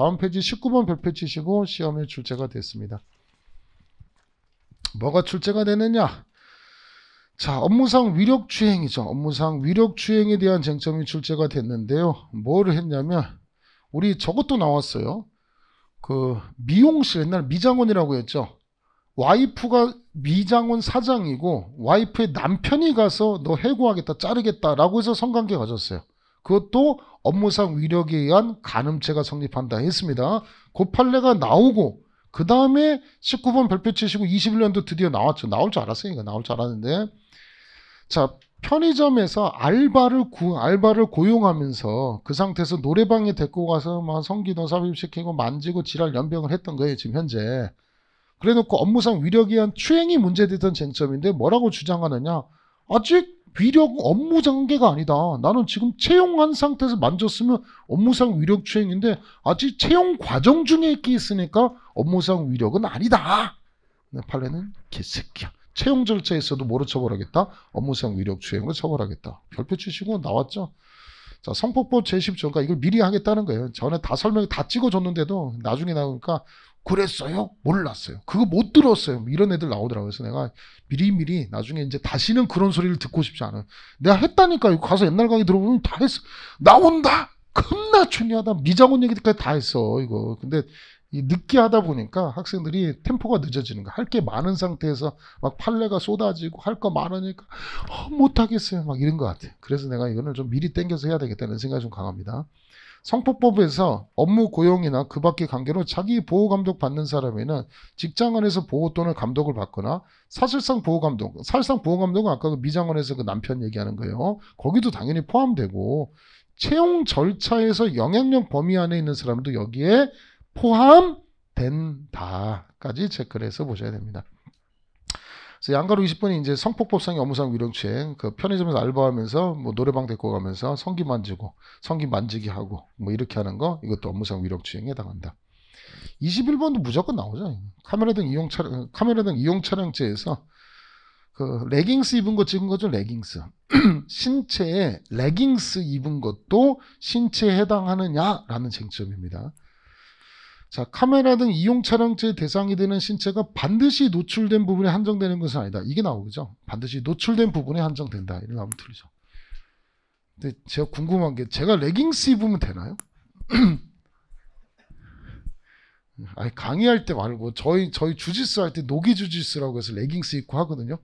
다음 페이지 19번 별표 치시고 시험에 출제가 됐습니다. 뭐가 출제가 되느냐? 자, 업무상 위력 추행이죠. 업무상 위력 추행에 대한 쟁점이 출제가 됐는데요. 뭐를 했냐면 우리 저것도 나왔어요. 그 미용실 옛날 미장원이라고 했죠. 와이프가 미장원 사장이고 와이프의 남편이 가서 너 해고하겠다 자르겠다라고 해서 성관계 가졌어요. 그것도 업무상 위력에 의한 간음죄가 성립한다 했습니다. 그 판례가 나오고 그 다음에 19번 별표 치시고 21년도 드디어 나왔죠. 나올 줄. 이거 나올 줄 알았는데 자 편의점에서 알바를 구, 알바를 고용하면서 그 상태에서 노래방에 데리고 가서 막 성기도 삽입시키고 만지고 지랄 연병을 했던 거예요. 지금 현재. 그래놓고 업무상 위력에 의한 추행이 문제되던 쟁점인데 뭐라고 주장하느냐? 아직 위력 업무 장계가 아니다. 나는 지금 채용한 상태에서 만졌으면 업무상 위력 추행인데 아직 채용 과정 중에 있으니까 업무상 위력은 아니다. 네, 판례는 개새끼야. 채용 절차에서도 뭐로 처벌하겠다? 업무상 위력 추행으로 처벌하겠다. 별표 치시고 나왔죠. 자, 성폭법 제10조. 가 이걸 미리 하겠다는 거예요. 전에 다 설명 다 찍어줬는데도 나중에 나오니까 그랬어요? 몰랐어요. 그거 못 들었어요. 이런 애들 나오더라고요. 그래서 내가 미리미리 나중에 이제 다시는 그런 소리를 듣고 싶지 않아요. 내가 했다니까. 요 가서 옛날 강의 들어보면 다 했어. 나온다! 겁나 중요하다. 미장원 얘기까지 다 했어. 이거. 근데 이 늦게 하다 보니까 학생들이 템포가 늦어지는 거. 할게 많은 상태에서 막 판례가 쏟아지고 할 거 많으니까 어, 못하겠어요. 막 이런 것 같아요. 그래서 내가 이거는 좀 미리 땡겨서 해야 되겠다는 생각이 좀 강합니다. 성폭법에서 업무 고용이나 그 밖의 관계로 자기 보호 감독 받는 사람에는 직장 안에서 보호 또는 감독을 받거나 사실상 보호 감독, 사실상 보호 감독은 아까 그 미장원에서 그 남편 얘기하는 거예요. 거기도 당연히 포함되고 채용 절차에서 영향력 범위 안에 있는 사람도 여기에 포함된다까지 체크를 해서 보셔야 됩니다. 그래서 양가로 20번이 이제 성폭법상의 업무상 위력추행, 그 편의점에서 알바하면서 뭐 노래방 데리고 가면서 성기 만지고 성기 만지기 하고 뭐 이렇게 하는 거 이것도 업무상 위력추행에 해당한다. 21번도 무조건 나오죠. 카메라 등 이용 차량 카메라 등 이용 차량죄에서 그 레깅스 입은 거 찍은 거죠. 레깅스. 신체에 레깅스 입은 것도 신체에 해당하느냐라는 쟁점입니다. 자, 카메라 등 이용 촬영죄 대상이 되는 신체가 반드시 노출된 부분에 한정되는 것은 아니다. 이게 나오죠. 반드시 노출된 부분에 한정된다. 이런 나오면 틀리죠. 근데 제가 궁금한 게 제가 레깅스 입으면 되나요? 아니 강의할 때 말고 저희 저희 주짓수 할 때 노기 주짓수라고 해서 레깅스 입고 하거든요.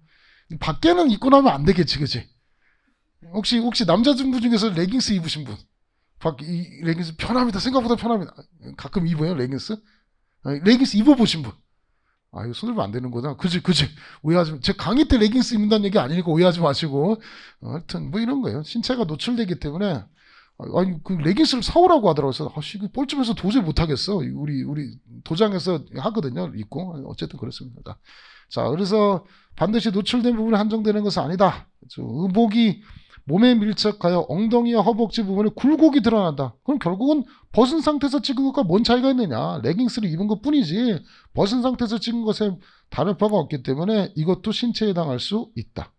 밖에는 입고 나면 안 되겠지, 그지? 혹시 혹시 남자 친구 중에서 레깅스 입으신 분? 밖, 이 레깅스 편합니다. 생각보다 편합니다. 가끔 입어요, 레깅스? 레깅스 입어보신 분. 아, 이거 손들면 안 되는 거다. 그지, 그지. 오해하지 마. 제 강의 때 레깅스 입는다는 얘기 아니니까 오해하지 마시고. 어, 하여튼, 뭐 이런 거예요. 신체가 노출되기 때문에. 아니, 그 레깅스를 사오라고 하더라고요. 그래서, 아, 씨, 뻘쭘해서 도저히 못하겠어. 우리, 우리 도장에서 하거든요. 입고. 어쨌든 그렇습니다. 자, 그래서 반드시 노출된 부분에 한정되는 것은 아니다. 의복이 몸에 밀착하여 엉덩이와 허벅지 부분에 굴곡이 드러난다. 그럼 결국은 벗은 상태에서 찍은 것과 뭔 차이가 있느냐. 레깅스를 입은 것 뿐이지 벗은 상태에서 찍은 것에 다를 바가 없기 때문에 이것도 신체에 해당할 수 있다.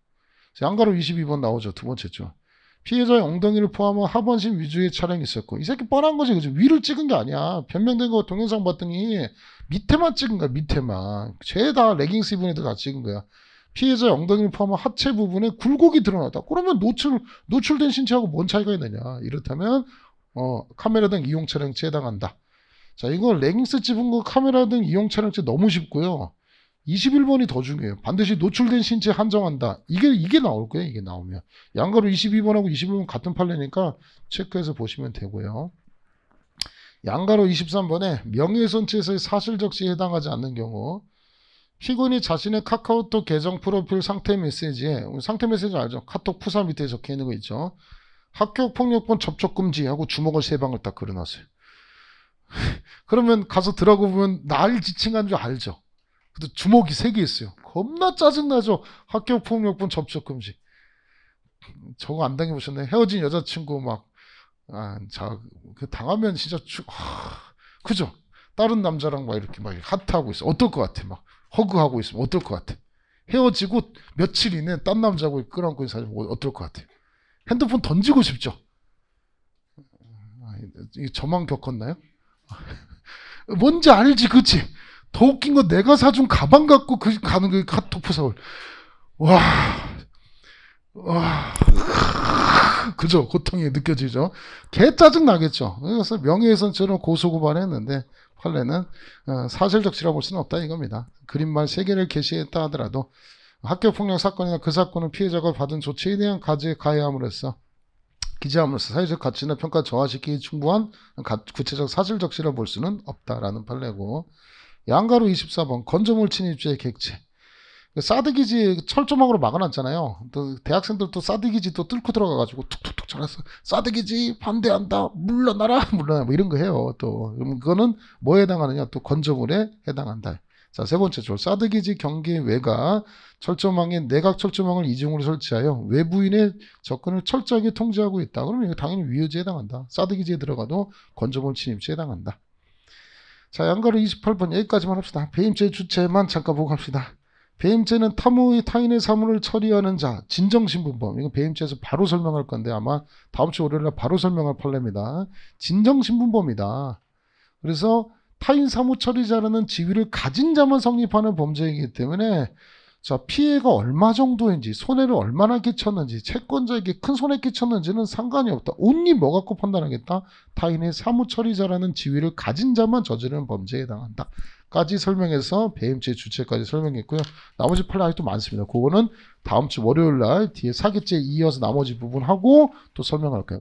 양가로 22번 나오죠. 두 번째죠. 피해자의 엉덩이를 포함한 하반신 위주의 차량이 있었고 이 새끼 뻔한 거지 그죠 위를 찍은 게 아니야 변명된 거 동영상 봤더니 밑에만 찍은 거야 밑에만 죄다 레깅스 입은 애들 다 찍은 거야 피해자의 엉덩이를 포함한 하체 부분에 굴곡이 드러났다. 그러면 노출, 노출된 신체하고 뭔 차이가 있느냐. 이렇다면, 어, 카메라 등 이용 촬영죄에 해당한다. 자, 이거 레깅스 집은 거 카메라 등 이용 촬영죄 너무 쉽고요. 21번이 더 중요해요. 반드시 노출된 신체 한정한다. 이게, 이게 나올 거예요. 이게 나오면. 양가로 22번하고 21번 같은 판례니까 체크해서 보시면 되고요. 양가로 23번에 명예훼손죄에서의 사실적시에 해당하지 않는 경우 피고인이 자신의 카카오톡 계정 프로필 상태 메시지에 상태 메시지 알죠? 카톡 푸사 밑에 적혀 있는 거 있죠? 학교 폭력범 접촉 금지하고 주먹을 세 방을 딱 그려놨어요. 그러면 가서 들어가 보면 날 지칭한 줄 알죠? 근데 주먹이 세 개 있어요. 겁나 짜증나죠? 학교 폭력범 접촉 금지. 저거 안 당해보셨나요? 헤어진 여자친구 막, 아, 자, 그 당하면 진짜, 주, 하, 그죠? 다른 남자랑 막 이렇게 막 하트하고 있어. 어떨 것 같아? 막. 허그하고 있으면 어떨 것 같아? 헤어지고 며칠 이내 딴 남자하고 끌어안고 있는 사람 어떨 것 같아요? 핸드폰 던지고 싶죠? 아, 저만 겪었나요? 뭔지 알지, 그치? 더 웃긴 건 내가 사준 가방 갖고 그 가는 그 카톡 서울. 와, 와, 그죠? 고통이 느껴지죠? 개 짜증 나겠죠? 그래서 명예훼손죄로 고소고발했는데 판례는 어, 사실적시라고 볼 수는 없다 이겁니다. 그림말 세 개를 게시했다 하더라도 학교 폭력 사건이나 그 사건은 피해자가 받은 조치에 대한 가제 가해함으로써 기재함으로써 사회적 가치나 평가 저하시키기 충분한 가- 구체적 사실적시라 볼 수는 없다라는 판례고 양가로 24번 건조물 침입죄 객체 그 사드 기지 철조망으로 막아놨잖아요. 또 대학생들 또 사드 기지 또 뚫고 들어가가지고 툭툭툭 잘했어. 사드 기지 반대한다. 물러나라. 물러나. 뭐 이런 거 해요. 또 그거는 뭐에 해당하느냐? 또 건조물에 해당한다. 자, 세 번째 줄. 사드 기지 경계 외가 철조망에 내각 철조망을 이중으로 설치하여 외부인의 접근을 철저하게 통제하고 있다. 그러면 이거 당연히 위유지에 해당한다. 사드 기지에 들어가도 건조물 침입죄에 해당한다. 자, 양가로 28번 여기까지만 합시다. 배임죄 주체만 잠깐 보고 갑시다. 배임죄는 타무의 타인의 사물을 처리하는 자, 진정신분범. 이거 배임죄에서 바로 설명할 건데 아마 다음 주 월요일에 바로 설명할 판례입니다. 진정신분범이다. 그래서 타인 사무 처리자라는 지위를 가진 자만 성립하는 범죄이기 때문에 자 피해가 얼마 정도인지 손해를 얼마나 끼쳤는지 채권자에게 큰 손해 끼쳤는지는 상관이 없다. 온리 뭐 갖고 판단하겠다. 타인의 사무 처리자라는 지위를 가진 자만 저지르는 범죄에 해당한다. 까지 설명해서 배임죄 주체까지 설명했고요. 나머지 판례 아직도 많습니다. 그거는 다음 주 월요일 날 뒤에 사기죄 이어서 나머지 부분 하고 또 설명할 거예요.